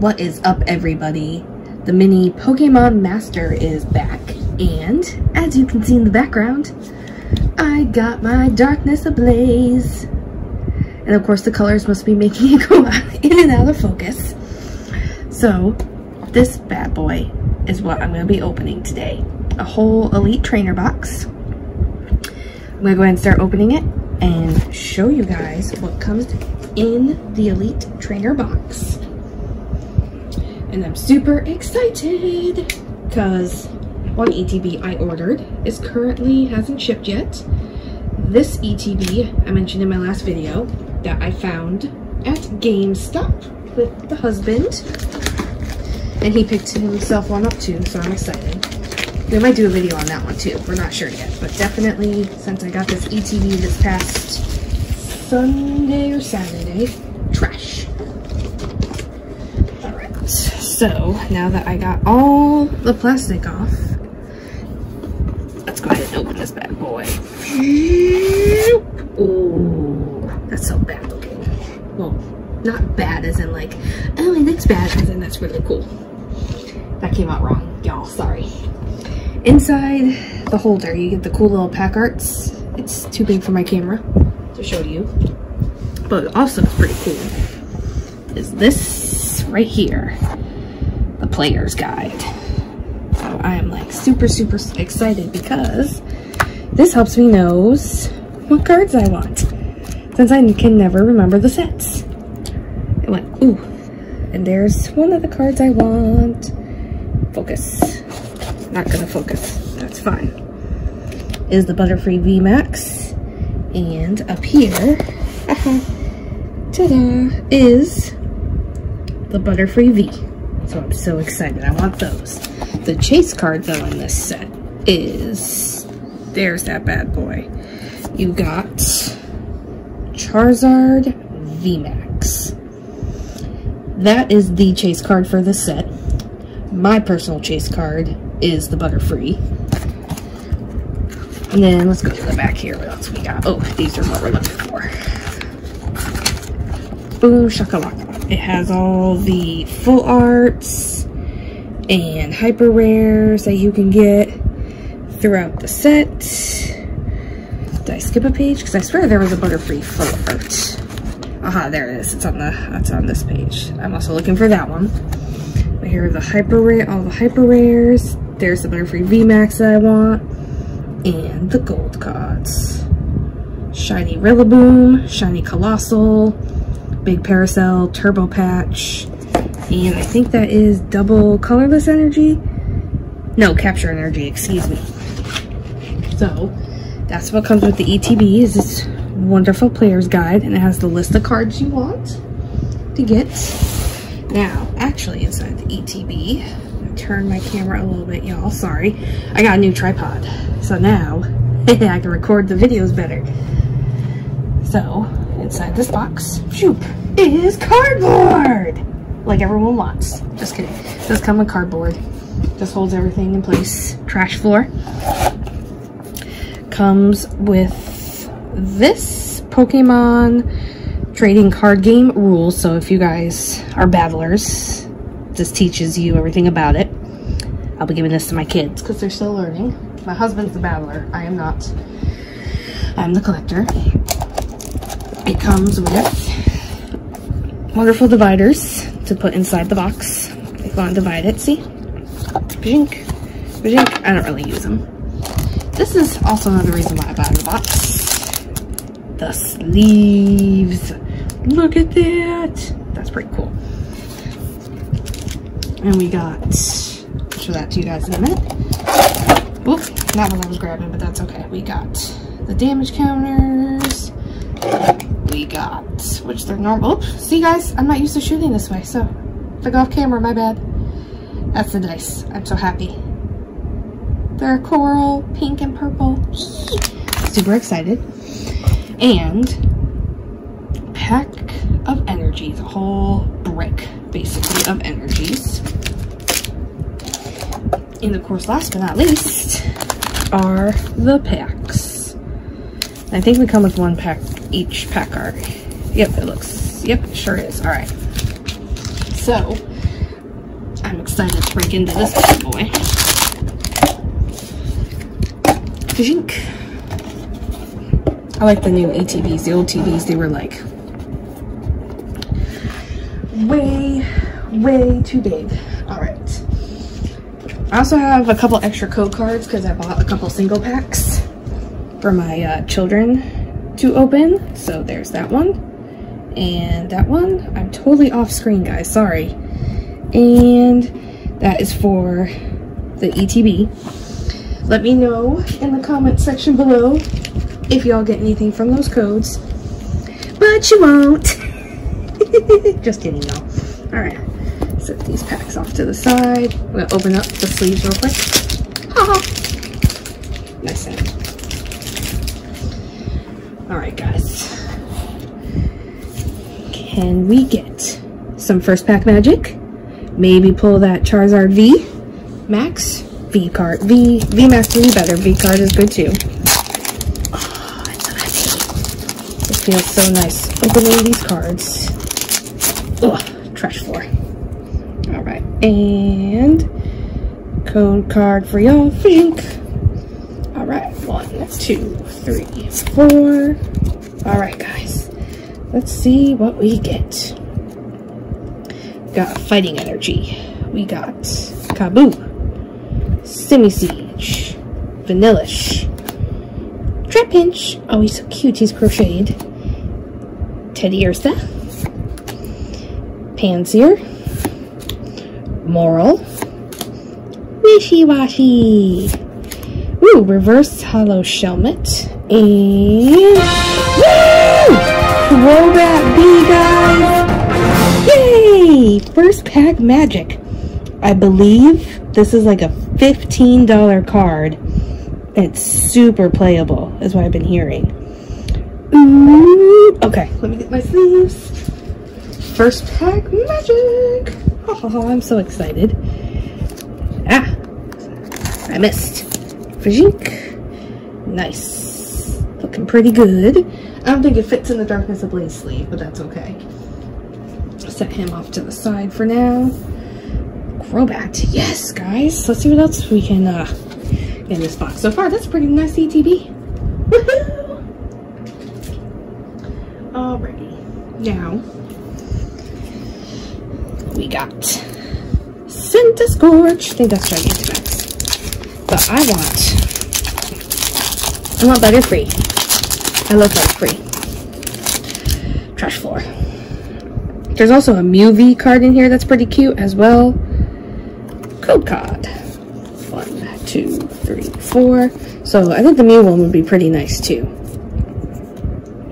What is up everybody? The mini Pokemon Master is back and as you can see in the background, I got my darkness ablaze. And of course the colors must be making it go in and out of focus. So this bad boy is what I'm going to be opening today. A whole Elite Trainer box. I'm going to go ahead and start opening it and show you guys what comes in the Elite Trainer box. And I'm super excited because one ETB I ordered is currently hasn't shipped yet. This ETB I mentioned in my last video that I found at GameStop with the husband. And he picked himself one up too, so I'm excited. We might do a video on that one too. We're not sure yet, but definitely since I got this ETB this past Sunday or Saturday, trash. Alright, so now that I got all the plastic off, let's go ahead and open this bad boy. Ooh, that's so bad looking. Well, not bad as in like, oh it looks bad, as in that's really cool. That came out wrong, y'all, sorry. Inside the holder, you get the cool little pack arts. It's too big for my camera to show you. But also it's pretty cool is this right here. Player's guide. So I am like super, super excited because this helps me knows what cards I want. Since I can never remember the sets. I went, ooh. And there's one of the cards I want. Focus. Not gonna focus. That's fine. Is the Butterfree VMAX. And up here, ta-da, is the Butterfree V. So I'm so excited. I want those. The chase card, though, in this set is... There's that bad boy. You got Charizard VMAX. That is the chase card for this set. My personal chase card is the Butterfree. And then let's go to the back here. What else we got? Oh, these are what we're looking for. Boom shakalaka. It has all the full arts and hyper rares that you can get throughout the set. Did I skip a page? Because I swear there was a Butterfree full art. Aha, there it is. It's on the that's on this page. I'm also looking for that one. But here are the hyper rare, all the hyper rares. There's the Butterfree VMAX that I want. And the gold cards. Shiny Rillaboom, Shiny Coalossal, Big Parasol, Turbo Patch, and I think that is double colorless energy. No, capture energy, excuse me. So, that's what comes with the ETB is this wonderful player's guide, and it has the list of cards you want to get. Now, actually inside the ETB, turn my camera a little bit, y'all, sorry. I got a new tripod, so now I can record the videos better. So, inside this box, is cardboard! Like everyone wants. Just kidding. It does come with cardboard. Just holds everything in place. Trash floor. Comes with this Pokemon trading card game rules. So if you guys are battlers, this teaches you everything about it. I'll be giving this to my kids because they're still learning. My husband's the battler. I am not. I'm the collector. It comes with wonderful dividers to put inside the box. If you want to divide it, see? Bajink, bajink. I don't really use them. This is also another reason why I bought the box. The sleeves. Look at that. That's pretty cool. And we got, I'll show that to you guys in a minute. Oop, not what I was grabbing, but that's okay. We got the damage counters, we got, which they're normal. Oops, see guys, I'm not used to shooting this way, so go off camera, my bad. That's the dice. I'm so happy. They're coral, pink, and purple. Super excited. And pack of energies, a whole brick, basically, of energies. And of course, last but not least, are the packs. I think we come with one pack each pack art. Yep, it looks, yep, it sure is. All right. So, I'm excited to break into this bad boy. Kajink. I like the new ETBs. The old TVs, they were like way, way too big. All right. I also have a couple extra code cards because I bought a couple single packs for my uh, children to open. So there's that one. And that one, I'm totally off screen, guys. Sorry. And that is for the ETB. Let me know in the comment section below if y'all get anything from those codes. But you won't. Just kidding, y'all. All right set these packs off to the side. I'm gonna open up the sleeves real quick. Ha Nice sound. Alright guys. Can we get some first pack magic? Maybe pull that Charizard V Max V card. V V Max would be better. V card is good too. Oh. It feels so nice opening these cards. Ugh, trash floor. All right, and code card for y'all, Fink. All right, one, two, three, four. All right, guys, let's see what we get. Got Fighting Energy. We got Kabu, Siege, Vanillish, Trapinch. Oh, he's so cute. He's crocheted. Teddiursa, Pansear, Moral. Wishiwashi. Ooh, reverse hollow Shelmet. And... Woo! Crobat V, guys! Yay! First pack magic. I believe this is like a $15 card. It's super playable, is what I've been hearing. Ooh. Okay, let me get my sleeves. First pack magic! Oh, I'm so excited. Ah, I missed. Fajink. Nice. Looking pretty good. I don't think it fits in the Darkness of Ablaze sleeve, but that's okay. Set him off to the side for now. Crobat. Yes, guys. Let's see what else we can uh, get in this box. So far, that's pretty nice ETB. Woohoo! Alrighty. Now, we got Centiskorch. I think that's Gigantamax. But I want, I want Butterfree. I love Butterfree. Trash floor. There's also a V card in here that's pretty cute as well. Code card. One, two, three, four. So I think the Mew one would be pretty nice too.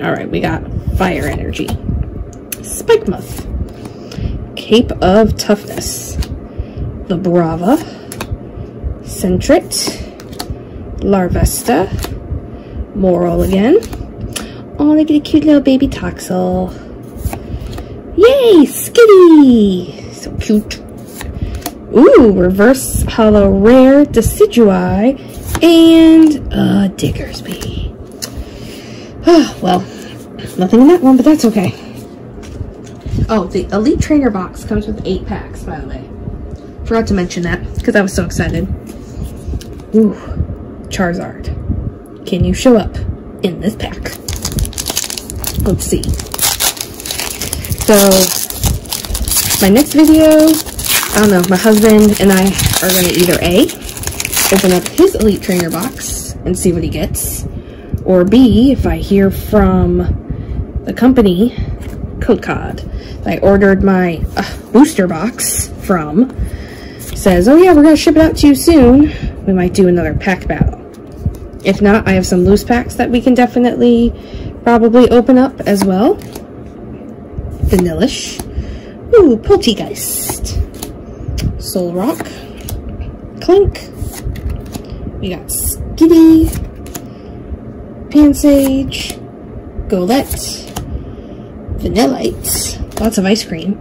Alright, we got Fire Energy. Spikemuth. Cape of Toughness, the Brava, Sentret, Larvesta, Moral again. Oh, look at a cute little baby Toxel. Yay, Skitty! So cute. Ooh, reverse hollow rare Decidueye and uh, Diggersby. Oh, well, nothing in that one, but that's okay. Oh, the Elite Trainer box comes with eight packs, by the way. Forgot to mention that, because I was so excited. Ooh, Charizard. Can you show up in this pack? Let's see. So, my next video, I don't know, my husband and I are going to either A, open up his Elite Trainer box and see what he gets, or B, if I hear from the company, code card I ordered my uh, booster box from says, oh yeah, we're going to ship it out to you soon. We might do another pack battle. If not, I have some loose packs that we can definitely probably open up as well. Vanillish. Ooh, Polteageist. Solrock. Klink. We got Skitty. Pansage. Golett. Vanillite. Lots of ice cream.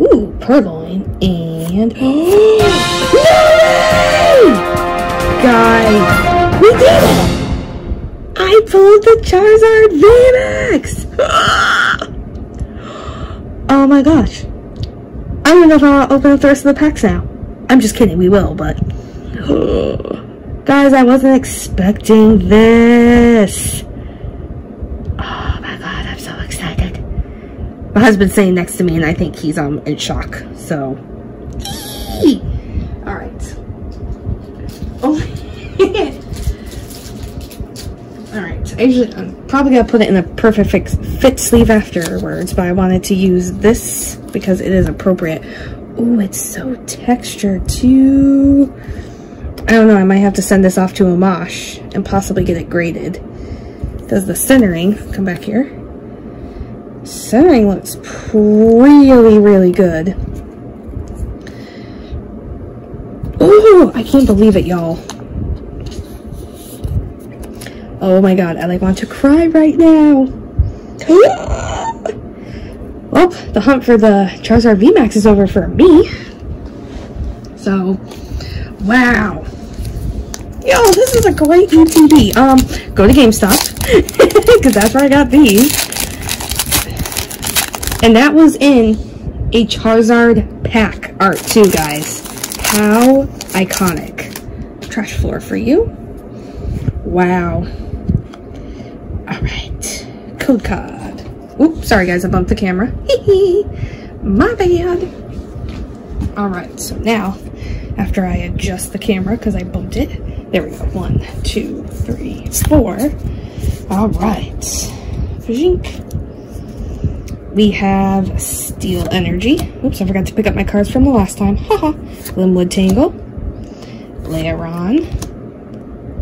Ooh, Purrloin. And... no Guys, we did it! I pulled the Charizard VMAX! oh my gosh. I don't know if I want to open up the rest of the packs now. I'm just kidding, we will, but... Guys, I wasn't expecting this. Oh my god, I'm so excited. My husband's sitting next to me and I think he's um in shock, so... Alright. Oh, Alright, I usually, I'm probably gonna put it in a perfect fit sleeve afterwards, but I wanted to use this because it is appropriate. Oh, it's so textured too. I don't know, I might have to send this off to Amash and possibly get it graded. Does the centering, come back here. Centering looks really, really good. Oh, I can't believe it, y'all. Oh my god, I like want to cry right now. well, the hunt for the Charizard VMAX is over for me. So, wow. Yo, this is a great ETB. Um, go to GameStop, because that's where I got these. And that was in a Charizard pack art too, guys. How iconic. Trash floor for you. Wow. Code card. Oops, sorry guys, I bumped the camera. Hee hee! My bad. Alright, so now, after I adjust the camera, because I bumped it, there we go. One, two, three, four. Alright. We have Steel Energy. Oops, I forgot to pick up my cards from the last time. Haha. Limwood Tangle. Lairon.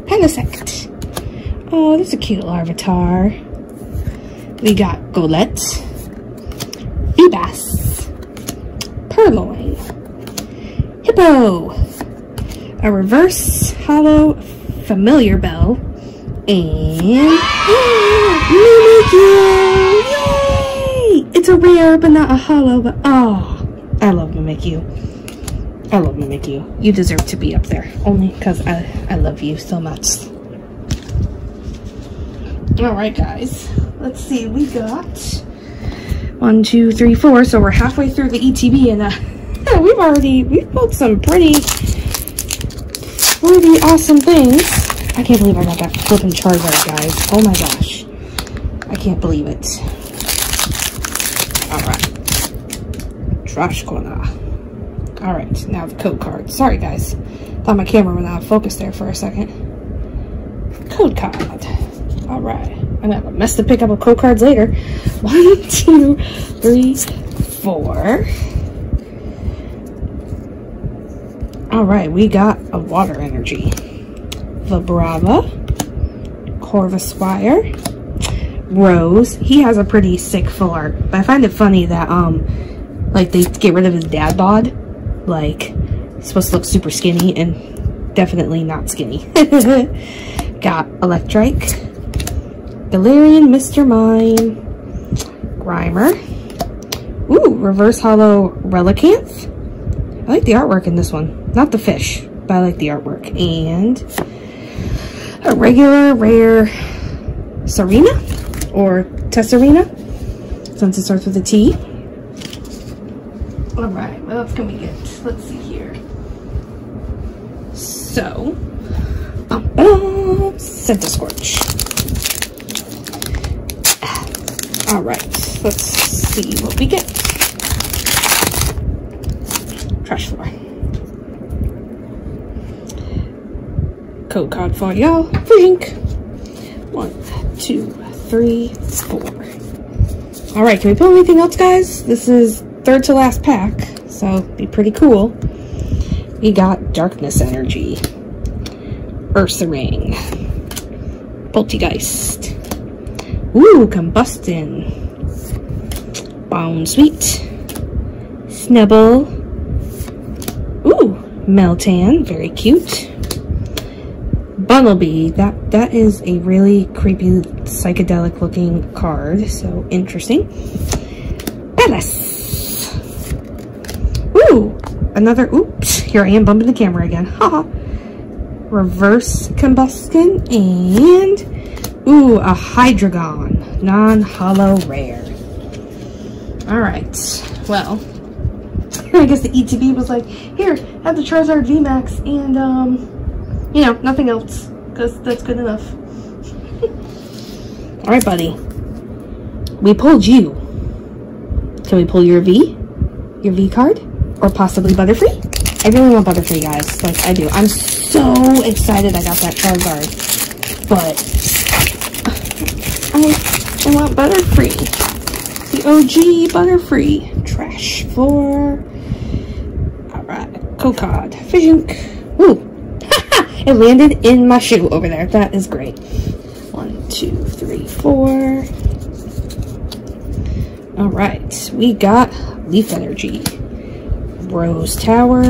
Panisect. Oh, that's a cute Larvitar. We got Golett, Feebas, Purrloin, Hippo, a reverse hollow familiar bell, and Mimikyu! Yay! It's a rare, but not a hollow, but oh, I love Mimikyu. I love Mimikyu. You deserve to be up there, only because I, I love you so much. All right, guys. Let's see. We got one, two, three, four. So we're halfway through the ETB, and uh, we've already we've built some pretty, pretty awesome things. I can't believe I got that flipping Charizard, guys. Oh my gosh, I can't believe it. All right, trash corner. All right, now the code card. Sorry, guys. Thought my camera went out of focus there for a second. Code card. All right. I'm gonna have mess to pick up a code cards later. One, two, three, four. All right, we got a water energy. Vibrava, Corvisquire, Rose. He has a pretty sick full art, but I find it funny that um, like they get rid of his dad bod. Like, supposed to look super skinny and definitely not skinny. got Electrike, Galarian Mr. Mime, Grimer. Ooh, Reverse Hollow Relicanth. I like the artwork in this one. Not the fish, but I like the artwork. And a regular rare Serena or Tsareena, since it starts with a T. All right, what else can we get? Let's see here. So, bum, bum, Scorch. All right, let's see what we get. Trash floor. Code card for y'all. Drink. One, two, three, four. All right, can we pull anything else, guys? This is third to last pack, so be pretty cool. We got Darkness Energy, Ursaring, Polteageist, Ooh, Combustion. Bounsweet. Snubbull. Ooh, Meltan. Very cute. Bunnelby. That, that is a really creepy, psychedelic looking card. So interesting. Bellis. Ooh, another, oops, here I am bumping the camera again. Haha. Reverse combustion and Ooh, a Hydreigon. Non-holo rare. Alright. Well. I guess the ETB was like, here, have the Charizard VMAX and, um, you know, nothing else. Because that's good enough. Alright, buddy. We pulled you. Can we pull your V? Your V card? Or possibly Butterfree? I really want Butterfree, guys. Like, I do. I'm so excited I got that Charizard. But, I, I want Butterfree. The OG Butterfree. Trash floor. Alright, Cocod. Fishing. Ooh. it landed in my shoe over there. That is great. One, two, three, four. Alright, we got Leaf Energy. Rose Tower.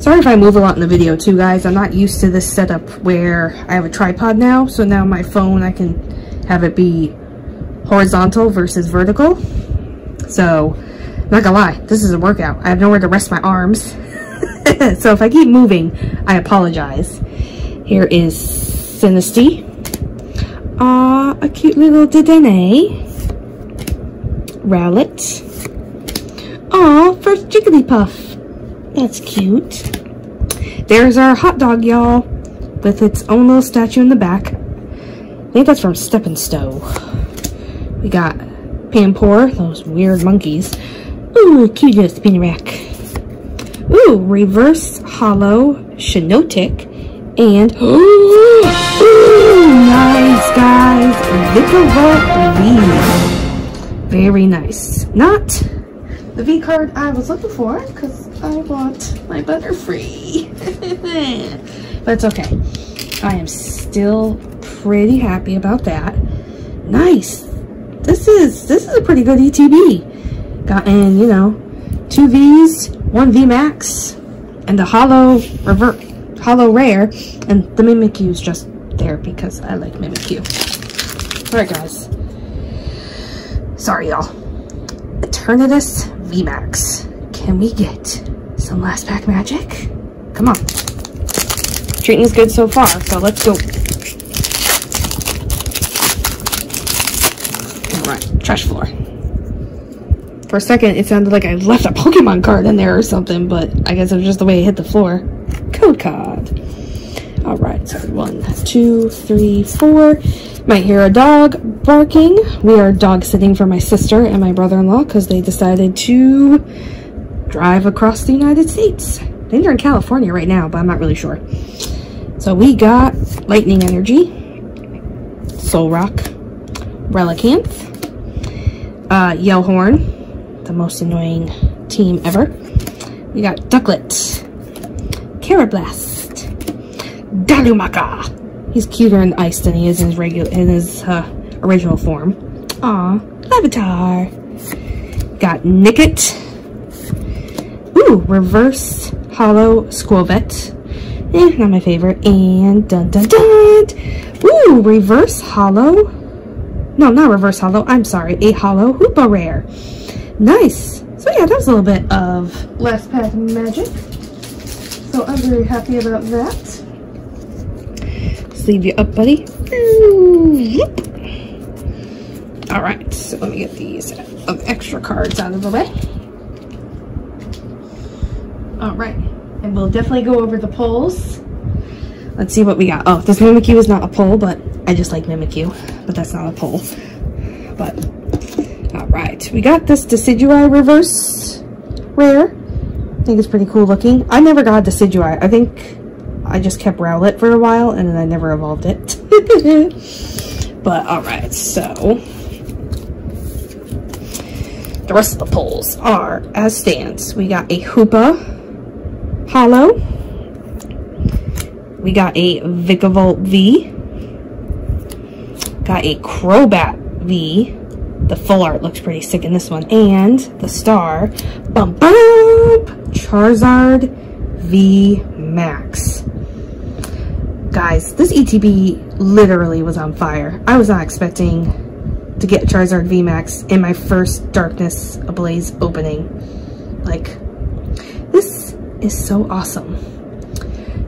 Sorry if I move a lot in the video too, guys. I'm not used to this setup where I have a tripod now. So now my phone, I can have it be horizontal versus vertical. So, not gonna lie, this is a workout. I have nowhere to rest my arms. so if I keep moving, I apologize. Here is Sinistea. Ah, a cute little Dedenne. Rowlet. Aw, first Jigglypuff. That's cute. There's our hot dog, y'all, with its own little statue in the back. Think that's from Step. We got Panpour, those weird monkeys. Ooh, cutest Spinarak. Ooh, reverse hollow Shiinotic. And, ooh, nice, guys. Vikavolt V. Very nice. Not the V card I was looking for, because I want my Butterfree. but it's okay. I am still pretty happy about that. Nice this is this is a pretty good ETB. Gotten, you know, two V's, one V Max, and a hollow revert hollow rare, and the Mimikyu is just there because I like Mimikyu. Alright guys. Sorry y'all. Eternatus V Max. Can we get some last pack magic? Come on. Treating is good so far, so let's go. Trash floor. For a second, it sounded like I left a Pokemon card in there or something, but I guess it was just the way it hit the floor. Code card. Alright, so one, two, three, four. Might hear a dog barking. We are dog sitting for my sister and my brother-in-law because they decided to drive across the United States. I think they're in California right now, but I'm not really sure. So we got Lightning Energy, Solrock, Relicanth, uh, Yell Horn, the most annoying team ever. We got Ducklett, Karrablast, Darumaka. He's cuter in ice than he is in his regular in his uh, original form. Aw, Avatar. Got Nickit. Ooh, reverse hollow Skwovet. Eh, not my favorite. And dun dun dun. Ooh, reverse hollow no, not reverse hollow. I'm sorry. A hollow Hoopa rare. Nice. So yeah, that was a little bit of last pack magic. So I'm very happy about that. Sleeve you up, buddy. Alright, so let me get these um, extra cards out of the way. Alright, and we'll definitely go over the polls. Let's see what we got. Oh, this Mimikyu is not a poll, but I just like Mimikyu. But that's not a poll. But, alright. We got this Decidueye reverse rare. I think it's pretty cool looking. I never got Decidueye. I think I just kept Rowlet for a while, and then I never evolved it. but, alright, so... The rest of the polls are as stands. We got a Hoopa Hollow we got a Vikavolt V. Got a Crobat V. The full art looks pretty sick in this one. And the star, bump bump, Charizard V Max. Guys, this ETB literally was on fire. I was not expecting to get Charizard V Max in my first Darkness Ablaze opening. Like, this is so awesome.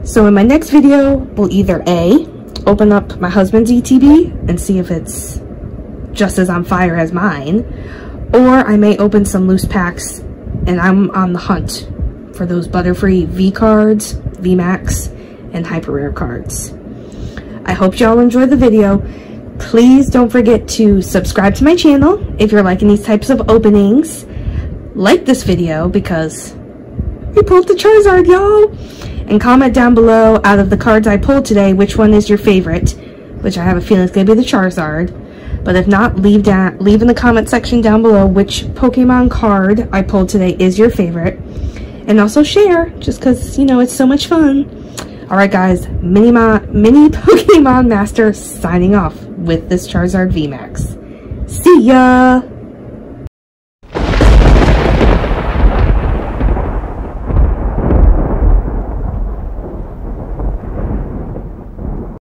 So in my next video, we'll either A, open up my husband's ETB and see if it's just as on fire as mine, or I may open some loose packs and I'm on the hunt for those Butterfree V cards, VMAX, and Hyper Rare cards. I hope y'all enjoyed the video. Please don't forget to subscribe to my channel if you're liking these types of openings. Like this video because we pulled the Charizard, y'all. And comment down below out of the cards I pulled today, which one is your favorite, which I have a feeling is going to be the Charizard. But if not, leave down, leave in the comment section down below which Pokemon card I pulled today is your favorite. And also share, just because, you know, it's so much fun. Alright guys, Mini, Ma Mini Pokemon Master signing off with this Charizard VMAX. See ya!